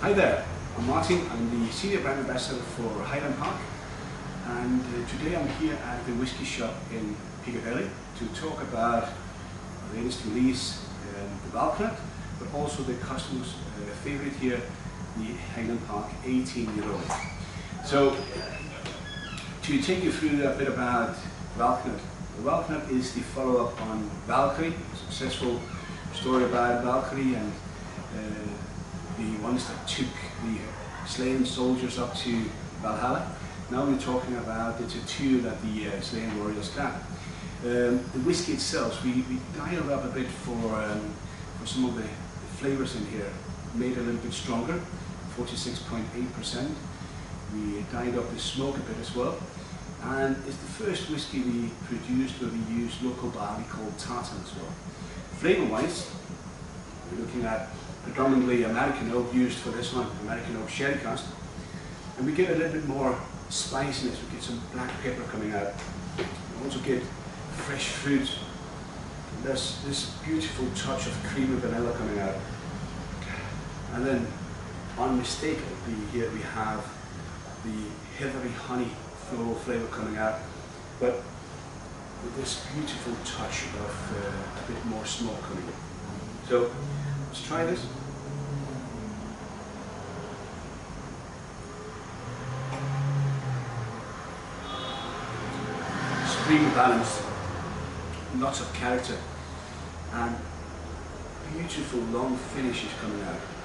Hi there, I'm Martin. I'm the Senior Brand Ambassador for Highland Park and uh, today I'm here at the Whisky Shop in Piccadilly to talk about the latest release, um, the Valknut, but also the customer's uh, favourite here, the Highland Park 18 year old. So to take you through a bit about Valknut, the Valknut is the follow-up on Valkyrie, a successful story about Valkyrie and uh, the ones that took the slain soldiers up to Valhalla. Now we're talking about the tattoo that the uh, slain warriors got. Um, the whiskey itself, we, we dialed up a bit for, um, for some of the, flavours in here, made a little bit stronger, 46.8%. We dialed up the smoke a bit as well. And it's the first whiskey we produced where we used local barley called tartan as well. Flavour-wise, we're looking at predominantly American oak used for this one, American oak sherry cask. And we get a little bit more spiciness, we get some black pepper coming out. We also get fresh fruit. And there's this beautiful touch of cream and vanilla coming out. And then, unmistakably, here we have the heathery honey floral flavour coming out. But with this beautiful touch of uh, a bit more smoke coming in. So let's try this. Extremely balanced, lots of character, and beautiful long finishes coming out.